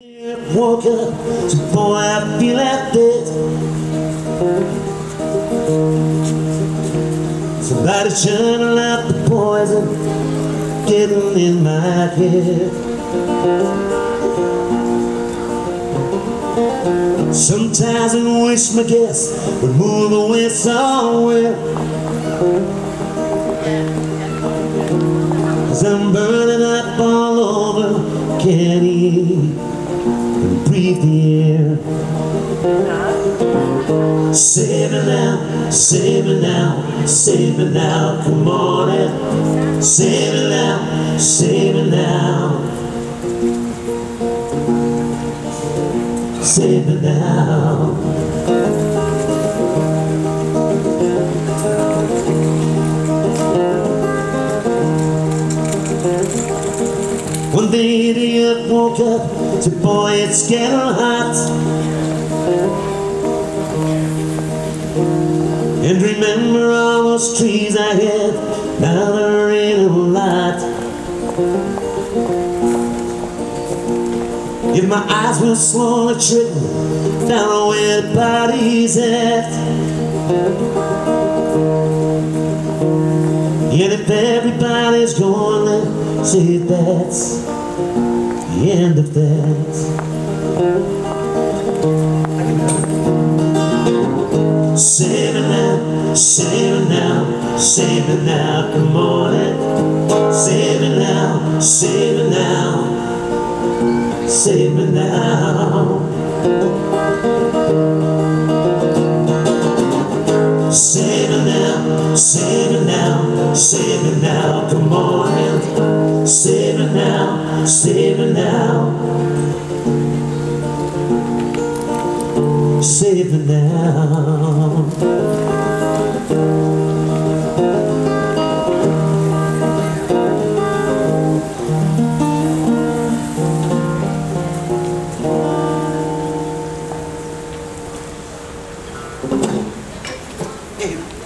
Woke up, so boy, I feel like this. Somebody turning out the poison, getting in my head. Sometimes I wish my guests would move away somewhere. Cause I'm burning up all over, can't Save it now, save it now, save it now, come on in. Save it now, save it now. Save it now. Earth woke up, said boy it's getting hot. And remember all those trees I had, now there ain't a lot. If my eyes were slowly trickling down where the body's at. And if everybody's going then say that's the end of that Save it now, save it now, save it now, come on in. Save it now, it now, save it now. Save Save it now, save it now. Save it now. Hey,